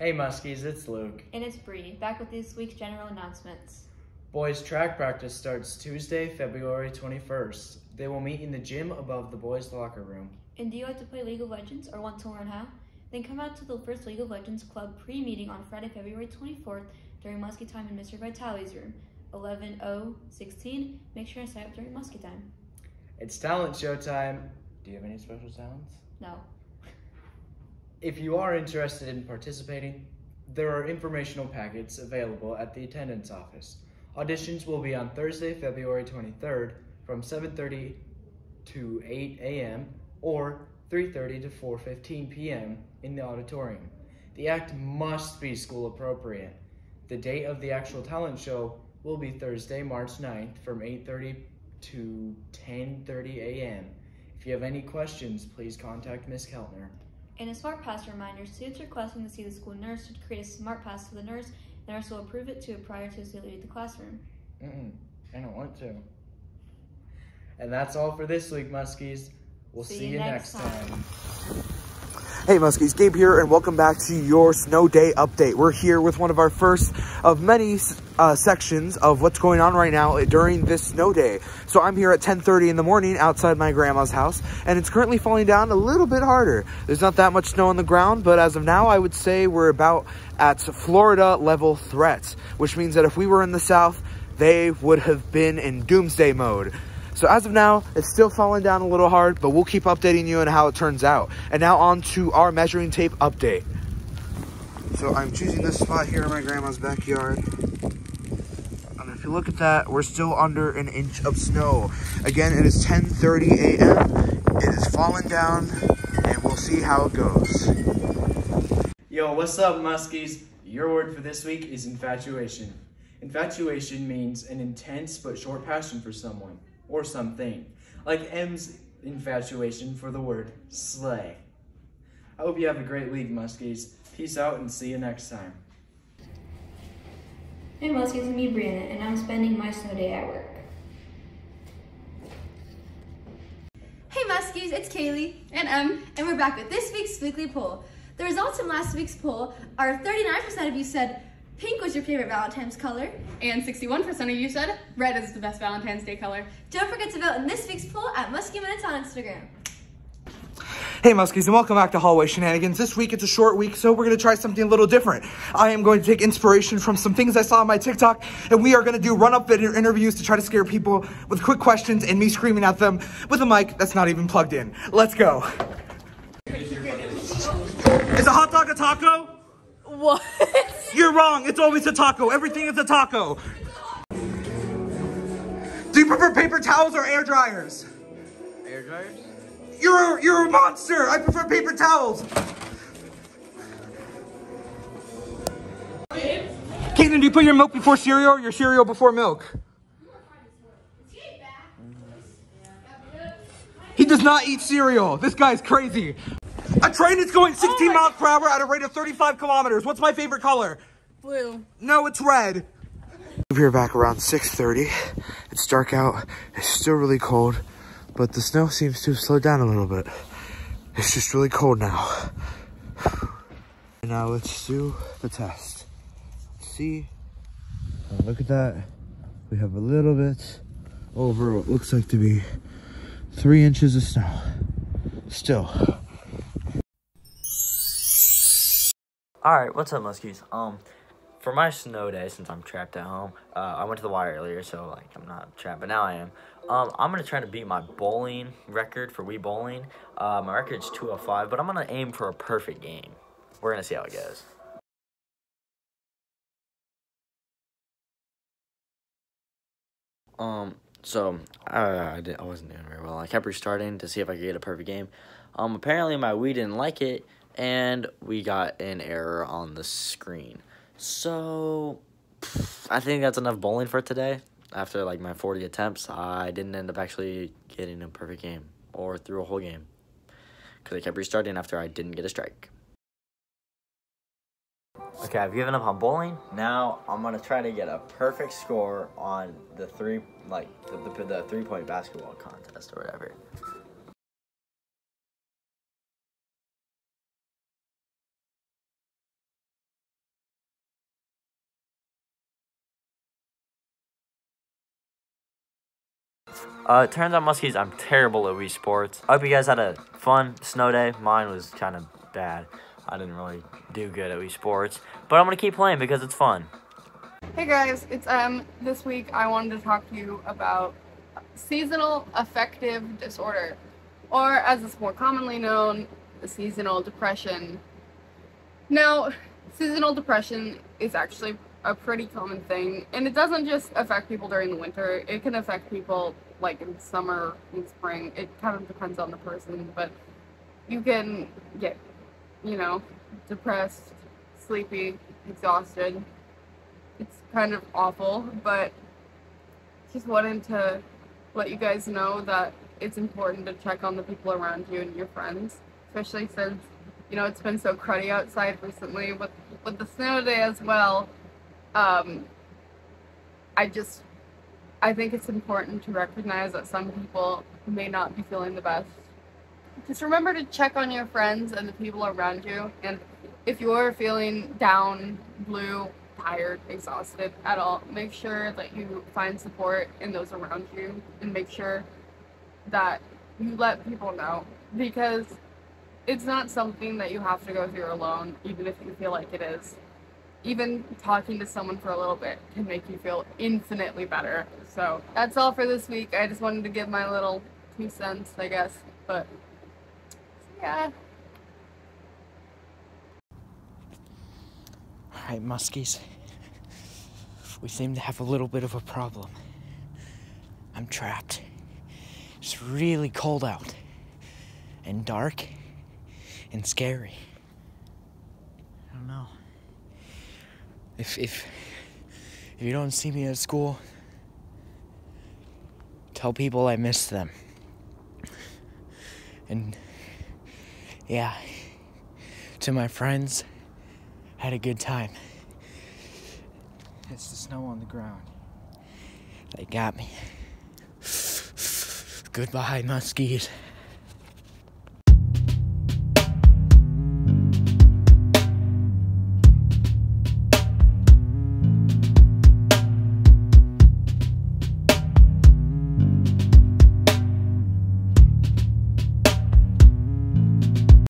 Hey Muskies, it's Luke. And it's Bree, back with this week's general announcements. Boys track practice starts Tuesday, February 21st. They will meet in the gym above the boys' locker room. And do you like to play League of Legends or want to learn how? Then come out to the first League of Legends Club pre-meeting on Friday, February 24th during Muskie time in Mr. Vitale's room, 11016. Make sure to sign up during Muskie time. It's talent show time. Do you have any special talents? No. If you are interested in participating, there are informational packets available at the attendance office. Auditions will be on Thursday, February 23rd from 7:30 to 8 a.m. or 3:30 to 4:15 p.m. in the auditorium. The act must be school appropriate. The date of the actual talent show will be Thursday, March 9th from 8:30 to 10:30 a.m. If you have any questions, please contact Ms. Keltner. And a Smart Pass reminder, students requesting to see the school nurse should create a Smart Pass to the nurse. The nurse will approve it to it prior to they leave the classroom. Mm-mm, I don't want to. And that's all for this week, Muskies. We'll see, you next time. Hey Muskies, Gabe here and welcome back to your snow day update. We're here with one of our first of many uh, sections of what's going on right now during this snow day. So I'm here at 10.30 in the morning outside my grandma's house and it's currently falling down a little bit harder. There's not that much snow on the ground, but as of now, I would say we're about at Florida level threats, which means that if we were in the south, they would have been in doomsday mode. So as of now, it's still falling down a little hard, but we'll keep updating you on how it turns out. And now on to our measuring tape update. So I'm choosing this spot here in my grandma's backyard. And if you look at that, we're still under an inch of snow. Again, it is 10.30 a.m. It is falling down, and we'll see how it goes. Yo, what's up, Muskies? Your word for this week is infatuation. Infatuation means an intense but short passion for someone or something, like M's infatuation for the word slay. I hope you have a great week, Muskies. Peace out and see you next time. Hey Muskies, it's me Brianna, and I'm spending my snow day at work. Hey Muskies, it's Kaylee and Em, and we're back with this week's weekly poll. The results from last week's poll are 39% of you said pink was your favorite Valentine's color. And 61% of you said red is the best Valentine's Day color. Don't forget to vote in this week's poll at Muskie Minutes on Instagram. Hey Muskies and welcome back to Hallway Shenanigans. This week it's a short week, so we're going to try something a little different. I am going to take inspiration from some things I saw on my TikTok, and we are going to do run-up video interviews to try to scare people with quick questions and me screaming at them with a mic that's not even plugged in. Let's go. Is a hot dog a taco? What? You're wrong. It's always a taco. Everything is a taco. Do you prefer paper towels or air dryers? Air dryers? You're a, you're a monster. I prefer paper towels. Caitlin, do you put your milk before cereal or your cereal before milk? He does not eat cereal. This guy's crazy. A train is going 16 miles per hour at a rate of 35 kilometers. What's my favorite color? Blue. No, it's red. We're back around 6.30. It's dark out. It's still really cold, but the snow seems to have slowed down a little bit. It's just really cold now. And now let's do the test. Let's see. Oh, look at that. We have a little bit over what looks like to be three inches of snow. Still, Alright, what's up, Muskies? Um, for my snow day, since I'm trapped at home, uh, I went to the Y earlier, so, like, I'm not trapped, but now I am. Um, I'm gonna try to beat my bowling record for Wii Bowling. Uh, my record's 205, but I'm gonna aim for a perfect game. We're gonna see how it goes. Um, so, I, I, did, I wasn't doing very well. I kept restarting to see if I could get a perfect game. Um, apparently my Wii didn't like it, and we got an error on the screen. So, I think that's enough bowling for today. After like my 40 attempts, I didn't end up actually getting a perfect game or through a whole game because I kept restarting after I didn't get a strike. Okay, I've given up on bowling. Now I'm gonna try to get a perfect score on the three, like the, the, the three point basketball contest or whatever. Uh, it turns out, Muskies, I'm terrible at Wii Sports. I hope you guys had a fun snow day. Mine was kind of bad. I didn't really do good at Wii Sports, but I'm gonna keep playing because it's fun. Hey guys, it's Em. This week I wanted to talk to you about seasonal affective disorder, or as it's more commonly known, seasonal depression. Now, seasonal depression is actually a pretty common thing, and it doesn't just affect people during the winter, it can affect people like in summer and spring. It kind of depends on the person, but you can get, you know, depressed, sleepy, exhausted. It's kind of awful, but just wanted to let you guys know that it's important to check on the people around you and your friends, especially since you know it's been so cruddy outside recently with with the snow day as well. Um, I just I think it's important to recognize that some people may not be feeling the best. Just remember to check on your friends and the people around you. And if you're feeling down, blue, tired, exhausted at all, make sure that you find support in those around you and make sure that you let people know because it's not something that you have to go through alone, even if you feel like it is even talking to someone for a little bit can make you feel infinitely better. So that's all for this week. I just wanted to give my little two cents, I guess. But yeah. Alright, Muskies. We seem to have a little bit of a problem. I'm trapped. It's really cold out. And dark. And scary. I don't know. If if if you don't see me at school, tell people I miss them. And yeah, to my friends, had a good time. It's the snow on the ground. They got me. Goodbye, Muskies.